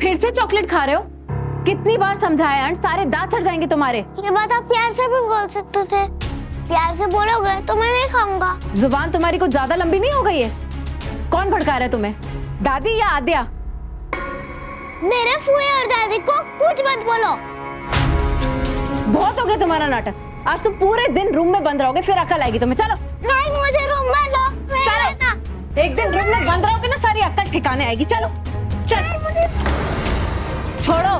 फिर से चॉकलेट खा रहे हो? कितनी बार समझाया अंट सारे दांत सड़ जाएँगे तुम्हारे। ये बात आप प्यार से भी बोल सकते थे। प्यार से बोलोगे तो मैं नहीं खाऊँगा। ज़ुबान तुम्हारी कुछ ज़्यादा लंबी नहीं हो गई है? कौन भड़का रहा है तुम्हें? दादी या आद्या? मेरे फूए और दादी को कुछ मत बोलो। बहुत हो गया तुम्हारा नाटक। आज तुम पूरे दिन रूम में बंद रहोगे फिर अकल आएगी तुम्हें। चलो। नहीं मुझे रूम में लो। चलो। एक दिन रूम में बंद रहोगे ना सारी अक्कल ठिकाने आएगी। चलो। चल। छोड़ो।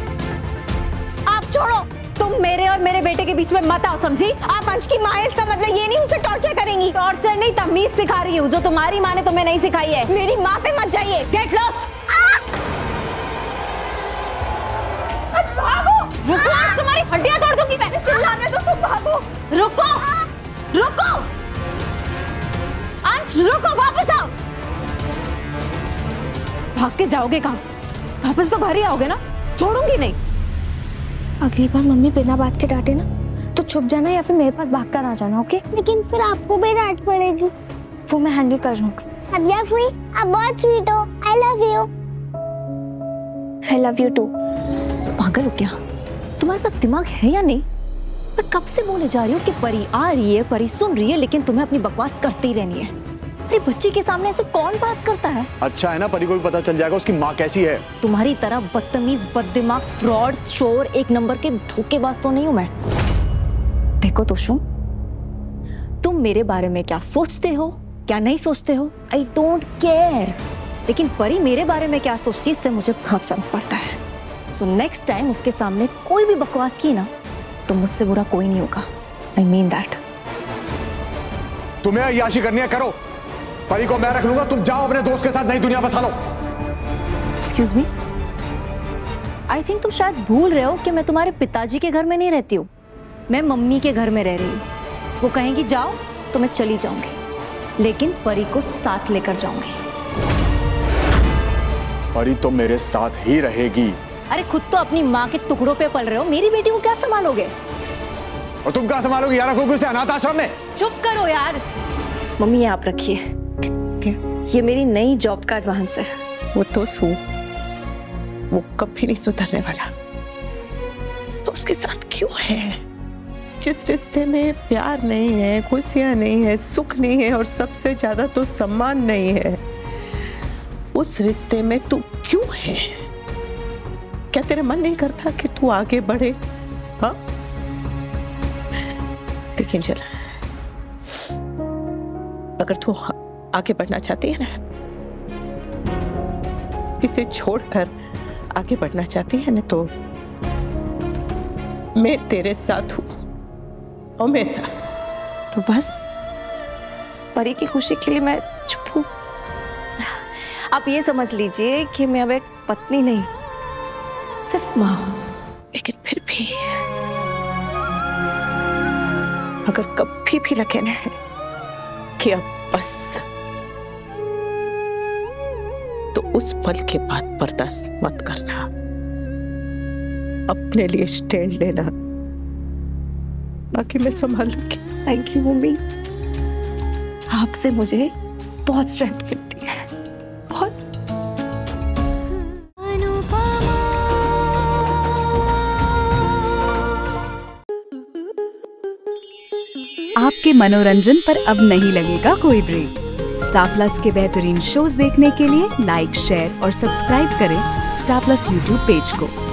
आप छोड़ो। तुम मेरे और मेरे बेटे के बीच में मत आओ, समझी? आप अंश की माँ इसका मतलब ये नहीं उसे टॉर्चर करेंगी। टॉर्चर नहीं, तमीज सिखा रही हूँ। जो तुम्हारी माँ ने तुम्हें नहीं सिखाई है, मेरी माँ पे मत जाइए। गेट लॉस्ट भागो। रुको तुम्हारी हड्डियाँ तोड़ दूँगी मैं चिल्लाने दो, तुम भागो। रुको। रुको। भाग के जाओगे कहाँ? वापस तो घर ही आओगे ना? छोड़ूँगी नहीं। अगली बार मम्मी बिना बात के डांटे ना तो छुप जाना या फिर मेरे पास भाग कर आ जाना ओके? लेकिन फिर आपको भी डांट पड़ेगी। वो मैं हैंडल कर लूँगी अब्जा फुई आप बहुत स्वीट हो। I love you I love you too पागल हो क्या? तुम्हारे पास दिमाग है या नहीं? मैं कब से बोले जा रही हूँ कि परी आ रही है परी सुन रही है लेकिन तुम्हें अपनी बकवास करती ही रहनी है। अरे बच्ची के सामने ऐसे कौन बात करता है? अच्छा है ना परी को भी पता चल जाएगा उसकी माँ कैसी है। तुम्हारी तरह बदतमीज बददिमाग फ्रॉड चोर एक नंबर के धोखेबाज तो नहीं हूँ मैं। देखो तोशु तुम मेरे बारे में क्या सोचते हो क्या नहीं सोचते हो? आई डोंट केयर लेकिन परी मेरे बारे में क्या सोचती इससे मुझे बहुत फ़र्क पड़ता है। सो नेक्स्ट टाइम उसके सामने कोई भी बकवास की ना तो मुझसे बुरा कोई नहीं होगा। आई मीन दैट तुम्हें अयाशी करनी है करो। परी को मैं रख लूँगा तुम जाओ अपने दोस्त के साथ नई दुनिया बसा लो एक्सक्यूज मी आई थिंक तुम शायद भूल रहे हो कि मैं तुम्हारे पिताजी के घर में नहीं रहती हूँ। मैं मम्मी के घर में रह रही हूँ। वो कहेंगी जाओ तो मैं चली जाऊँगी। लेकिन परी को साथ लेकर जाऊँगी। परी तो मेरे साथ ही रहेगी। अरे खुद तो अपनी माँ के टुकड़ों पे पल रहे हो। मेरी बेटी को क्या संभालोगे? और तुम क्या संभालोगे? यार रखोगे उसे अनाथ आश्रम में। चुप करो यार। मम्मी आप रखिए। ये मेरी नई जॉब का एडवांस है। वो तो सू। वो कभी नहीं सुधरने वाला। तो उसके साथ क्यों है? जिस रिश्ते में प्यार नहीं है, खुशियाँ नहीं है, सुख नहीं है और सबसे ज़्यादा तो सम्मान नहीं है, उस रिश्ते में तू क्यों है? क्या तेरा मन नहीं करता कि तू आगे बढ़े? हाँ? लेकिन चल अगर तू आगे बढ़ना चाहती है ना? इसे छोड़कर आगे बढ़ना चाहती है ना तो मैं तेरे साथ हूँ हमेशा तो बस। परी की खुशी के लिए मैं चुप हूँ। आप ये समझ लीजिए कि मैं अब एक पत्नी नहीं सिर्फ़ माँ हूँ। लेकिन फिर भी अगर कभी भी लगे ना कि अब बस तो उस पल के बाद बर्दाश्त मत करना। अपने लिए स्टैंड लेना। बाकी मैं संभाल लूँगी थैंक यू मम्मी। आपसे मुझे बहुत स्ट्रेंथ मिलती है। बहुत। आपके मनोरंजन पर अब नहीं लगेगा कोई ब्रेक स्टार प्लस के बेहतरीन शोज़ देखने के लिए लाइक शेयर और सब्सक्राइब करें स्टार प्लस यूट्यूब पेज को।